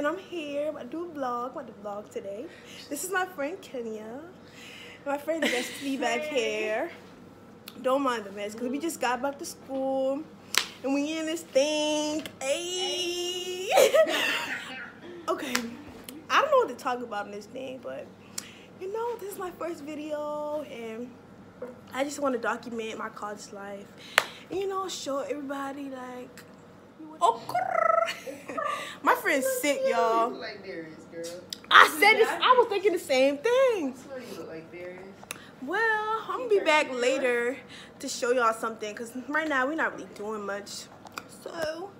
and I'm here. I do a vlog. I do a vlog today. This is my friend Kenya. My friend Destiny back here. Don't mind the mess, cause we just got back to school, and we in this thing. Hey. okay, I don't know what to talk about in this thing, but you know, this is my first video, and I just want to document my college life, and you know, show everybody like. Oh, my friend's sick, y'all. Like Darius, girl. I said this. I was thinking the same thing. Swear you look like Darius. Well, I'm gonna be back later to show y'all something because right now we're not really doing much. So,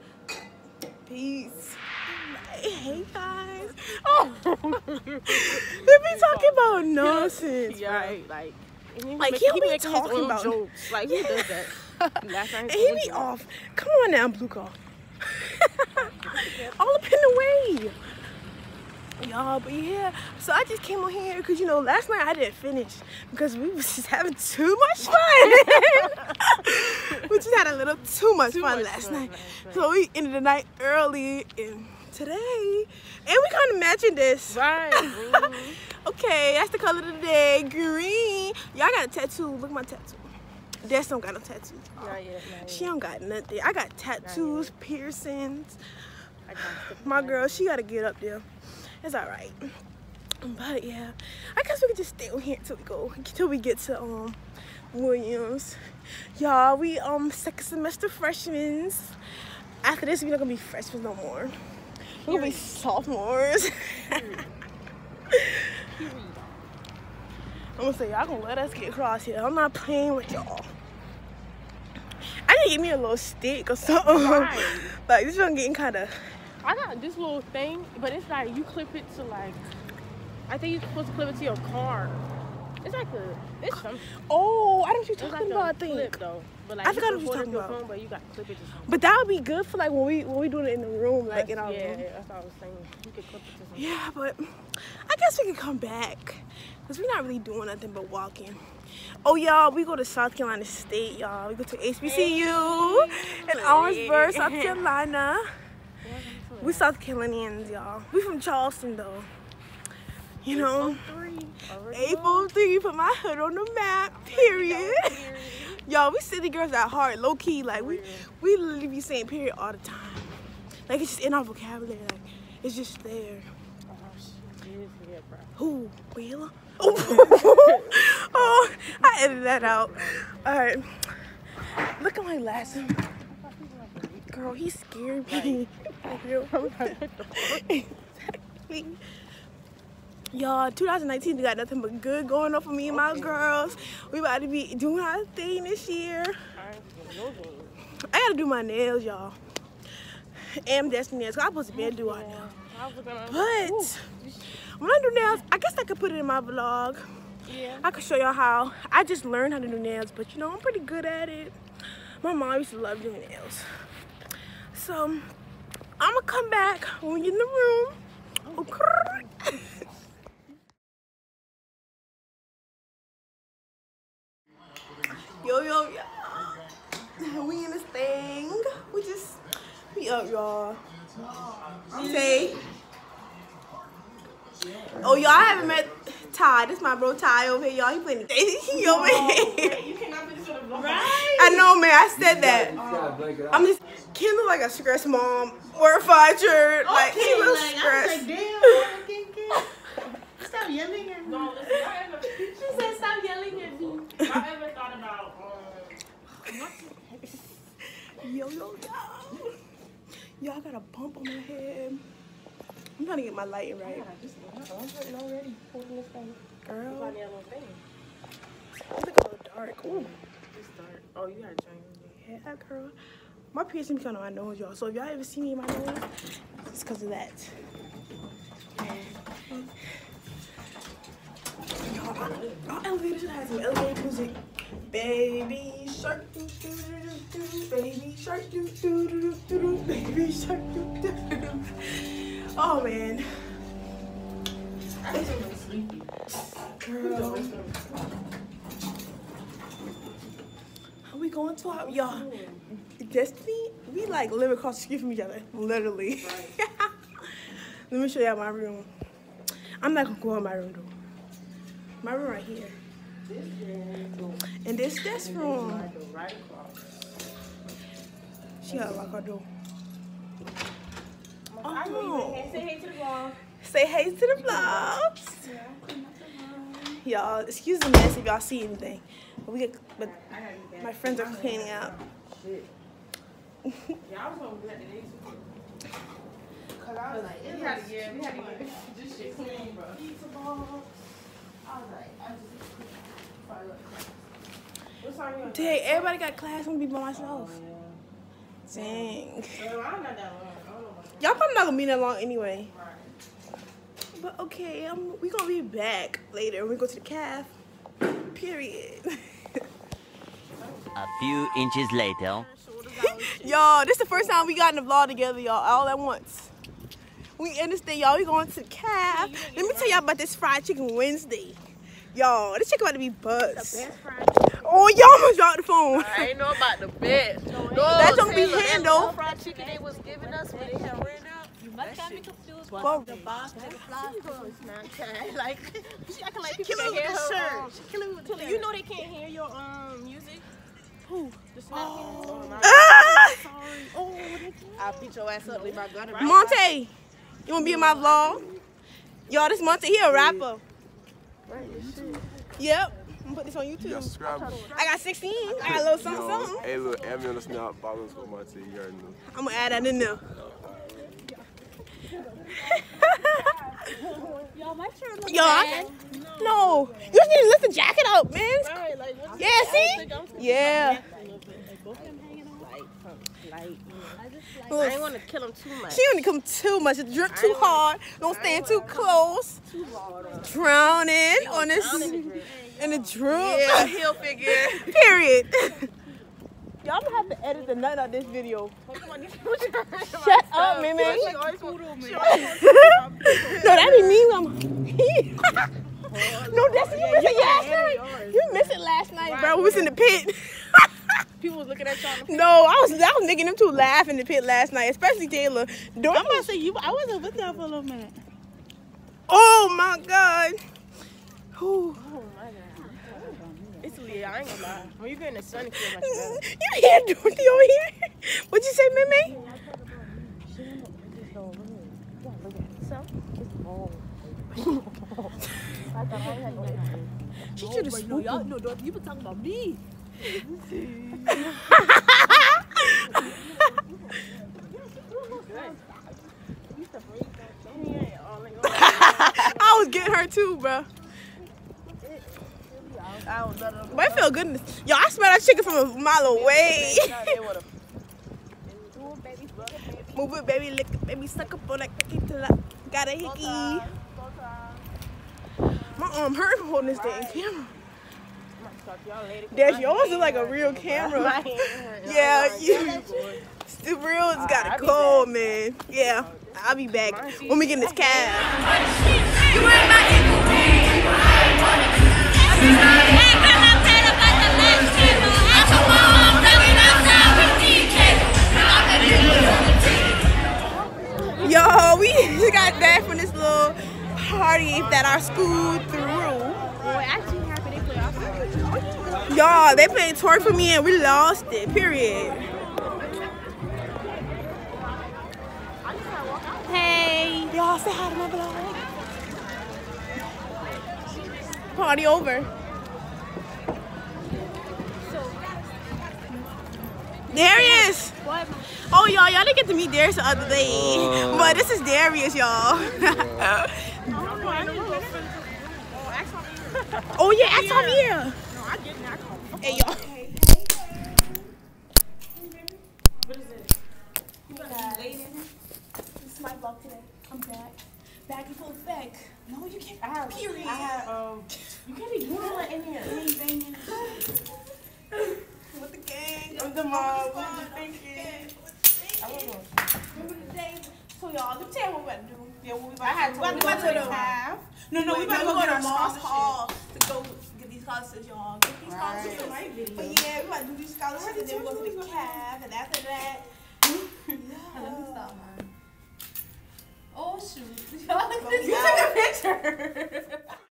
peace. Hey guys. Oh, they be talking about nonsense. Yeah, right, like, he like he'll he be talking about- jokes. Like, who does that? Last night he be off. Come on now, blue call. All up in the way. Y'all, but yeah. So I just came on here because you know last night I didn't finish because we was just having too much fun. we just had a little too much Too fun much last fun night. last. So we ended the night early and today, and we kind of matching this. Right. mhm. Okay, that's the color of the day, green. Y'all got a tattoo. Look at my tattoo. Des don't got no tattoos. Not yet, not She don't got nothing. I got tattoos, piercings. I got My girl, she gotta get up there. It's all right. But yeah, I guess we could just stay on here until we go, until we get to um Williams. Y'all, we um second semester freshmen. After this, we're not gonna be freshmen no more. We're gonna be sophomores. I'm gonna say y'all gonna let us get across here. I'm not playing with y'all. I need to get me a little stick or something. Right. like this one getting kind of. I got this little thing, but it's like you clip it to like, I think you're supposed to clip it to your car. It's like a, it's some, Oh, I know what you're like talking a about. I think. clip though. But like I forgot what you're talking about. Phone, but you got to clip it to something. But that would be good for like when we when we doing it in the room, like in our yeah, room. yeah, that's what I was saying. You could clip it to something. Yeah, but I guess we can come back because we're not really doing nothing but walking. Oh, y'all, we go to South Carolina State, y'all. We go to HBCU in Orangeburg, South Carolina. We South Carolinians, y'all. We from Charleston, though. You know. April 3, put my hood on the map, period. Y'all, we city girls at heart, low key. Like, we, we literally be saying period all the time. Like, it's just in our vocabulary. Like, it's just there. Oh, shit. It is here, bro. Who? Wheeler? Oh. oh, I edited that out. All right. Look at my last. Girl, he scared me. Exactly. Y'all, 2019 we got nothing but good going on for me and my girls. We about to be doing our thing this year. I ain't getting no game. I gotta do my nails, y'all. And Destiny nails. I'm supposed to be able to do our nails. I was gonna, But when I do nails, I guess I could put it in my vlog. yeah. I could show y'all how I just learned how to do nails, but you know, I'm pretty good at it. My mom used to love doing nails. So I'm gonna come back when we get in the room. Okay. Yo, yo, yo. We in this thing. We just, we up, y'all. Say. Oh, y'all I haven't met Ty. This my bro Ty over here, y'all. He playing he over here. I know, man. I said that. I'm just Kim look like a stressed mom or a fighter. Like he looks stressed. Stop yelling at me. No, listen, ever, she said stop yelling at me. I ever thought about, um, Yo, yo, yo. Y'all got a bump on my head. I'm trying to get my lighting right. I'm hurting already. Holding this thing. Girl, Find that it's like a little dark. Ooh. Oh, you gotta change it. Yeah, girl. My piercing kind of my nose, y'all. So if y'all ever see me in my nose, it's because of that. Y'all, Our elevator should have some elevator music. Baby shark doo doo doo doo doo. Baby shark doo doo doo doo doo. Baby shark doo doo doo doo. Oh man. I'm feeling sleepy. Girl. We going to our y'all? Destiny, we like live across the street from each other, literally. Let me show y'all my room. I'm not gonna go in my room though. My room right here. And this this room. Right. She gotta lock her door. I know you in here. Say hey to the vlog. Say hey to the vlogs. Y'all, excuse the mess if y'all see anything. But we get, but my friends are cleaning out. Yeah, I was gonna let it. Cause I was like, we had to get, we had to get this shit clean, bro. Pizza balls. I was like, I just probably like What song you on? Dang, everybody got class. I'm gonna be by myself. Dang. Girl, I'm not that long. I don't know about Y'all probably not gonna be that long anyway. that. But okay, um, we gonna be back later. We go to the caf. Period. A few inches later. y'all, this the first time we got in the vlog together, y'all, all at once. We in this thing, y'all. We going to the caf. Let me tell y'all about this fried chicken Wednesday. Y'all, this chicken about to be buzzed. Oh, y'all almost dropped the phone. I ain't know about the bed. No, That don't be Taylor, that handled. fried chicken they was giving us when they had ran out. Well, Snapchat. Like, she acting like She people killing can with hear the her. shirt. She killing with the Taylor, shirt. you know they can't hear your um music. Who? The oh. my Ah! sorry. Oh, they I'll beat your ass up, leave my gun in Monte, you wanna be in my vlog? Y'all, this Monte, he a rapper. Yep. I'm gonna put this on YouTube. got subscribe. I got 16. I got a little something, Yo, something. Hey, look, add me on the snap. Follow us on my team. You already know. I'm gonna add that in there. Y'all, my shirt looks Yo, I, no, you just need to lift the jacket up, man. Right, like, Yeah, see? Yeah. I ain't want to kill him too much. She only come too much. It drip too hard. Don't stand too close. Drowning on this in the drip. Yeah, heel figure. Period. Y'all gonna have to edit the nut out this video. Shut up, man. no, that be me. I'm... no, that's you missed it last night. You missed it last night, bro. We was in the pit. People was looking at y'all. no, I was I was making them two laugh in the pit last night, especially Taylor. I'm about to say you. I wasn't with y'all for a little minute. Oh my god. Whew. Oh It's Leah. I ain't gonna lie. When you get in the sun, it feels much better. You hear Dorothy over here? What'd you say, Mimi? She should have oh swooped. Y'all know, you been talking about me. I was getting her too, bro. But it feel good. Yo, I smell that chicken from a mile away. Move it, baby, lick it, baby, suck up on that cookie till I got a hickey. My arm hurt from holding this dang camera. Dash, yours is like a real camera. Yeah, you. The real's got a cold, man. Yeah, I'll be back when we get in this cab. You weren't my equal. We got back from this little party that our school threw. Y'all, they played twerk for me and we lost it. Period. Hey, y'all say hi to my vlog. Party over. Oh, y'all, y'all didn't get to meet Darius the other day. Uh, but this is Darius, y'all. Yeah. oh, yeah, ask Javier. Yeah. No, I did. Hey, y'all. Period. I have, um, you can't ignore what in here. be Mom, what you thinking? I was gonna Remember the day? So y'all, let me tell you what we're about to do. Yeah, well, we I had to we go to the half. No, no, we Wait, about to go to to Moss. Hall to go get these scholarships, y'all. Get these Right. scholarships. But yeah, we about to do these scholarships and then we go to the cab and after that. Let me stop mine. Oh shoot. You took a picture.